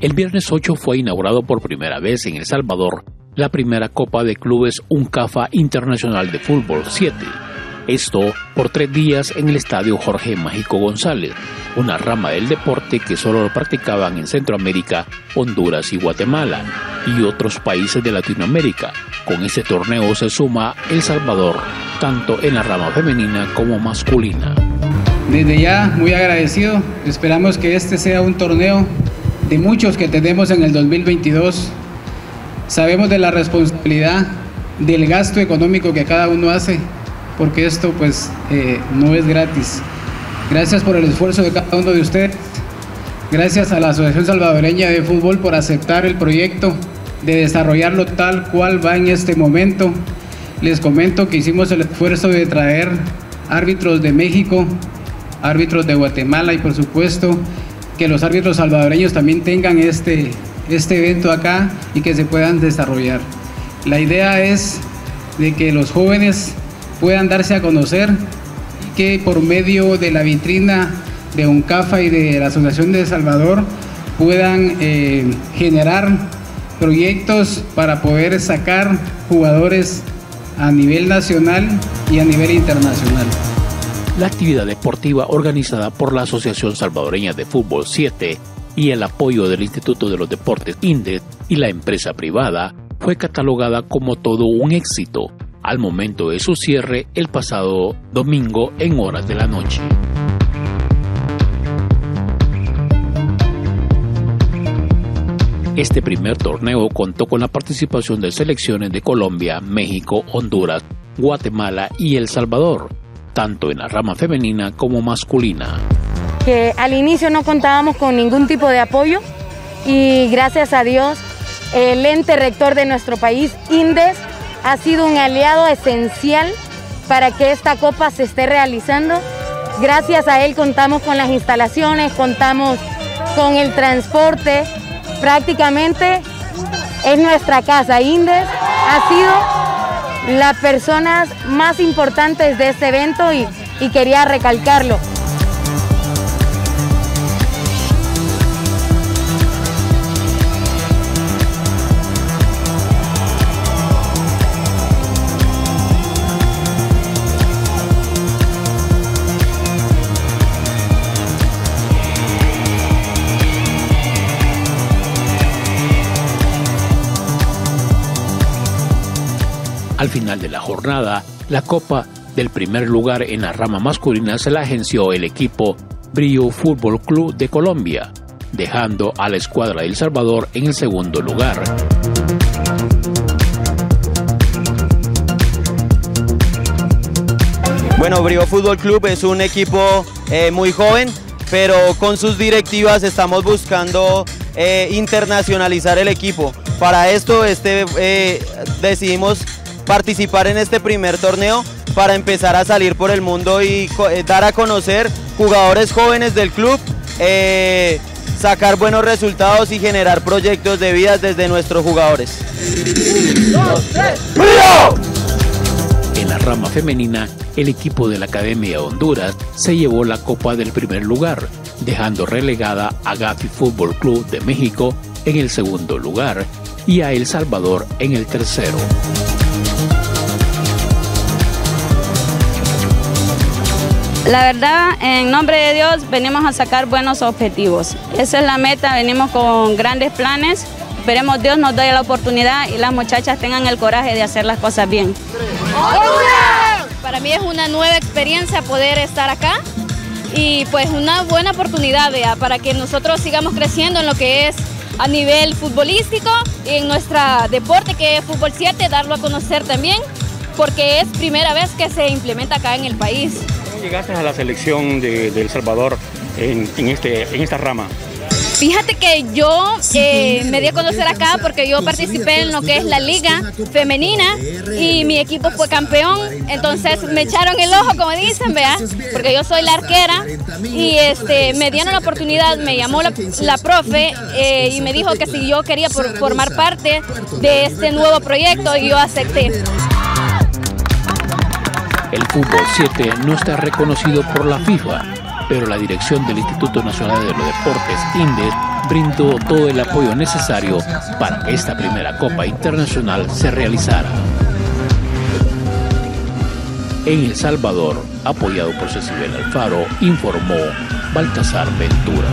El viernes 8 fue inaugurado por primera vez en El Salvador la primera Copa de Clubes UNCAFA Internacional de Fútbol 7. Esto por tres días en el Estadio Jorge Mágico González, una rama del deporte que solo lo practicaban en Centroamérica, Honduras y Guatemala, y otros países de Latinoamérica. Con este torneo se suma El Salvador, tanto en la rama femenina como masculina. Desde ya, muy agradecido. Esperamos que este sea un torneo de muchos que tenemos en el 2022. Sabemos de la responsabilidad del gasto económico que cada uno hace, porque esto pues eh, no es gratis. Gracias por el esfuerzo de cada uno de ustedes. Gracias a la Asociación Salvadoreña de Fútbol por aceptar el proyecto de desarrollarlo tal cual va en este momento. Les comento que hicimos el esfuerzo de traer árbitros de México, árbitros de Guatemala y por supuesto que los árbitros salvadoreños también tengan este, este evento acá y que se puedan desarrollar. La idea es de que los jóvenes puedan darse a conocer que por medio de la vitrina de UNCAFA y de la Asociación de Salvador puedan eh, generar proyectos para poder sacar jugadores a nivel nacional y a nivel internacional. La actividad deportiva organizada por la Asociación Salvadoreña de Fútbol 7 y el apoyo del Instituto de los Deportes INDET y la empresa privada fue catalogada como todo un éxito al momento de su cierre el pasado domingo en horas de la noche. Este primer torneo contó con la participación de selecciones de Colombia, México, Honduras, Guatemala y El Salvador, tanto en la rama femenina como masculina. Que al inicio no contábamos con ningún tipo de apoyo y gracias a Dios el ente rector de nuestro país, INDES, ha sido un aliado esencial para que esta copa se esté realizando. Gracias a él contamos con las instalaciones, contamos con el transporte, prácticamente es nuestra casa. INDES ha sido las personas más importantes de este evento y, y quería recalcarlo. Al final de la jornada, la copa del primer lugar en la rama masculina se la agenció el equipo Brio Fútbol Club de Colombia, dejando a la escuadra de Salvador en el segundo lugar. Bueno, Brio Fútbol Club es un equipo eh, muy joven, pero con sus directivas estamos buscando eh, internacionalizar el equipo. Para esto este, eh, decidimos participar en este primer torneo para empezar a salir por el mundo y eh, dar a conocer jugadores jóvenes del club, eh, sacar buenos resultados y generar proyectos de vida desde nuestros jugadores. En la rama femenina, el equipo de la Academia Honduras se llevó la copa del primer lugar, dejando relegada a Gafi Fútbol Club de México en el segundo lugar y a El Salvador en el tercero. La verdad, en nombre de Dios, venimos a sacar buenos objetivos. Esa es la meta, venimos con grandes planes. Esperemos Dios nos dé la oportunidad y las muchachas tengan el coraje de hacer las cosas bien. Para mí es una nueva experiencia poder estar acá y pues una buena oportunidad para que nosotros sigamos creciendo en lo que es a nivel futbolístico y en nuestro deporte que es Fútbol 7, darlo a conocer también porque es primera vez que se implementa acá en el país llegaste a la selección de, El Salvador en, este, en esta rama? Fíjate que yo eh, me di a conocer acá porque yo participé en lo que es la liga femenina y mi equipo fue campeón. Entonces me echaron el ojo, como dicen, vea, porque yo soy la arquera y este, me dieron la oportunidad, me llamó la, profe eh, y me dijo que si yo quería formar parte de este nuevo proyecto y yo acepté. El fútbol 7 no está reconocido por la FIFA, pero la dirección del Instituto Nacional de los Deportes, INDES, brindó todo el apoyo necesario para que esta primera Copa Internacional se realizara. En El Salvador, apoyado por Cecibel Alfaro, informó Baltasar Ventura.